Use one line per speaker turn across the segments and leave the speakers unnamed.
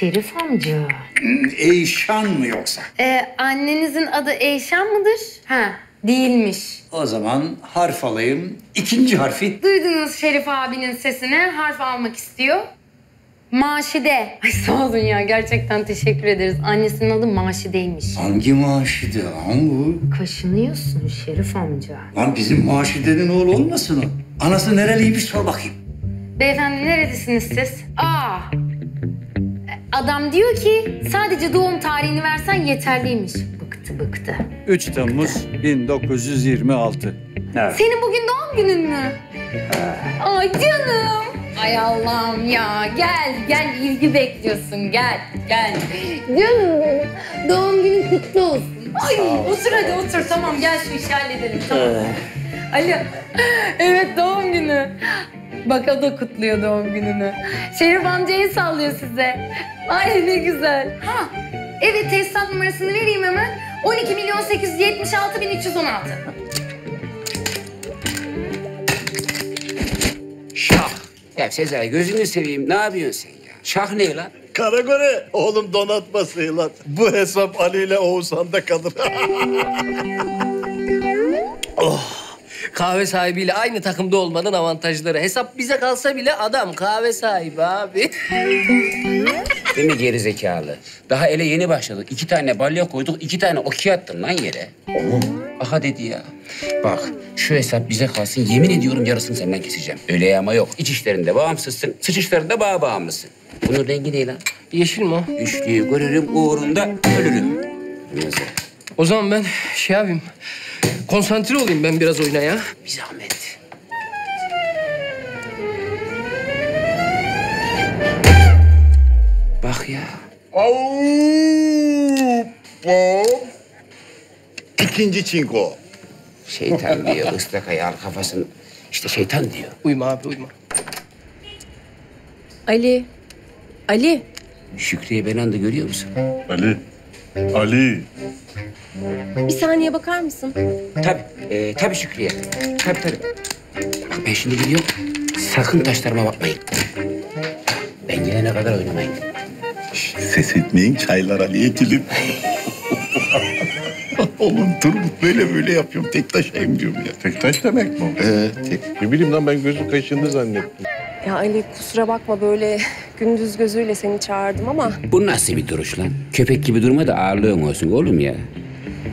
Şerif amca.
Eyşan mı yoksa?
Ee, annenizin adı Eyşan mıdır? Ha, değilmiş.
O zaman harf alayım. İkinci harfi.
Duydunuz Şerif abinin sesini. Harf almak istiyor. Maşide. Ay sağ olun ya. Gerçekten teşekkür ederiz. Annesinin adı Maşide'ymiş.
Hangi maaşide lan bu?
Kaşınıyorsun Şerif amca.
Lan bizim maaşidenin oğlu olmasın o? Anası nereliymiş sor bakayım.
Beyefendi neredesiniz siz? Aa. Adam diyor ki sadece doğum tarihini versen yeterliymiş. Bıktı bıktı.
3 Temmuz 1926.
Evet.
Senin bugün doğum günün mü? Ay canım. Ay Allah'ım ya. Gel, gel ilgi bekliyorsun. Gel, gel. Canım benim. Doğum günün kutlu olsun. Ay otur hadi otur. Tamam gel şu işi halledelim. Tamam. Alo. Evet doğum günü. Bak o da kutluyor doğum gününü. Şerif amcayı sallıyor size. Ay ne güzel. Ha, evet tesisat numarasını vereyim hemen. 12 milyon 876 bin 316.
Şah. Ya Sezai gözünü seveyim ne yapıyorsun sen ya? Şah ne lan?
Karagöre oğlum donatması lan. Bu hesap Ali ile Oğuzhan'da kalır.
Kahve sahibiyle aynı takımda olmanın avantajları. Hesap bize kalsa bile adam kahve sahibi abi.
Değil mi geri zekalı? Daha ele yeni başladık. İki tane balya koyduk, iki tane okey attın lan yere. Aha dedi ya. Bak şu hesap bize kalsın. Yemin ediyorum yarısını senden keseceğim. Öyle yama yok. İç işlerinde bağımsızsın, sıç işlerinde bağ bağımlısın. Bunun rengi ne lan?
Yeşil mi o?
Üçlüyü görürüm, uğrunda ölürüm. Neyse.
O zaman ben şey yapayım. Konsantre olayım ben biraz oyuna ya.
Bir zahmet. Bak ya.
Hop. İkinci çinko.
Şeytan diyor, ıslak ayağın kafasını. İşte şeytan diyor.
Uyuma abi uyuma.
Ali. Ali.
Şükrü'ye ben anda görüyor musun?
Ali. Ali.
Bir saniye bakar mısın?
Tabii, e, tabii Şükrü'ye. Tabii tabii. Bak ben şimdi gidiyorum. Sakın taşlarıma bakmayın. Ben gelene kadar oynamayın.
Ses etmeyin çaylar Ali'ye gidip. Oğlum dur böyle böyle yapıyorum. Tek taşayım diyorum ya. Tek taş demek mi? Ee, tek.
Ne bileyim lan ben gözüm kaşındı zannettim.
Ya Ali kusura bakma böyle gündüz gözüyle seni çağırdım ama
Bu nasıl bir duruş lan? Köpek gibi durma da ağırlığın olsun oğlum ya.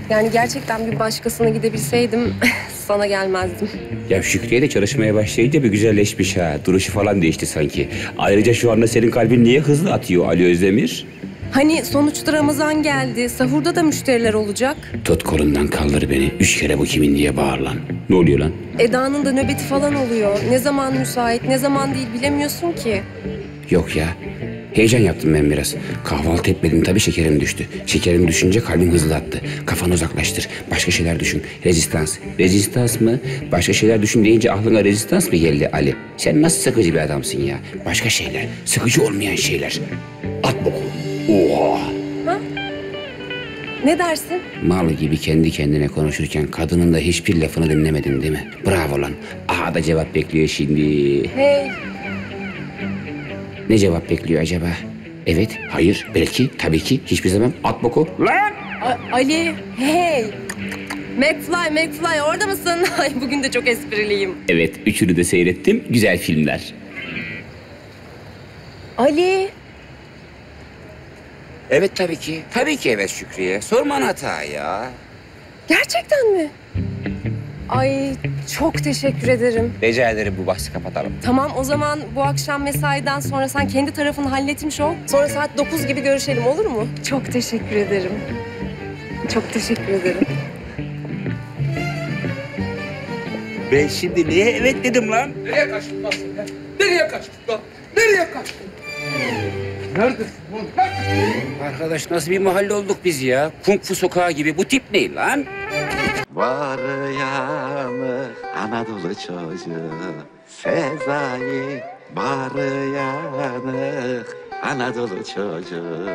yani gerçekten bir başkasına gidebilseydim sana gelmezdim.
Ya Şükrü'ye de çalışmaya başlayınca bir güzelleşmiş ha. Duruşu falan değişti sanki. Ayrıca şu anda senin kalbin niye hızlı atıyor Ali Özdemir?
Hani sonuçta Ramazan geldi. Sahurda da müşteriler olacak.
Tut kolundan kaldır beni. Üç kere bu kimin diye bağır lan. Ne oluyor lan?
Eda'nın da nöbeti falan oluyor. Ne zaman müsait, ne zaman değil bilemiyorsun ki.
Yok ya. Heyecan yaptım ben biraz. Kahvaltı etmedim tabii şekerim düştü. Şekerim düşünce kalbim hızlı attı. Kafanı uzaklaştır. Başka şeyler düşün. Rezistans. Rezistans mı? Başka şeyler düşün deyince aklına rezistans mı geldi Ali? Sen nasıl sıkıcı bir adamsın ya? Başka şeyler. Sıkıcı olmayan şeyler. At boku. Oha.
Ne dersin?
Mal gibi kendi kendine konuşurken kadının da hiçbir lafını dinlemedin değil mi? Bravo lan. Aha da cevap bekliyor şimdi.
Hey,
Ne cevap bekliyor acaba? Evet, hayır, belki, tabii ki, hiçbir zaman at boku. Lan!
A- Ali, hey. McFly, McFly orada mısın? Ay bugün de çok espriliyim.
Evet, üçünü de seyrettim. Güzel filmler.
Ali,
Evet tabii ki. Tabii ki evet Şükriye. Sorman hata ya.
gerçekten mi? Ay çok teşekkür ederim.
Rica ederim bu bahsi kapatalım.
Tamam o zaman bu akşam mesaiden sonra sen kendi tarafını halletmiş ol. Sonra saat 9 gibi görüşelim olur mu? Çok teşekkür ederim. Çok teşekkür ederim.
Ben şimdi niye evet dedim lan?
Nereye kaçtın lan sen? Nereye kaçtın lan? Nereye kaçtın? Neredesin oğlum?
Arkadaş nasıl bir mahalle olduk biz ya? Kung fu sokağı gibi. Bu tip ne lan?
Var yanı Anadolu çocuğu Sezai Var yanı Anadolu çocuğu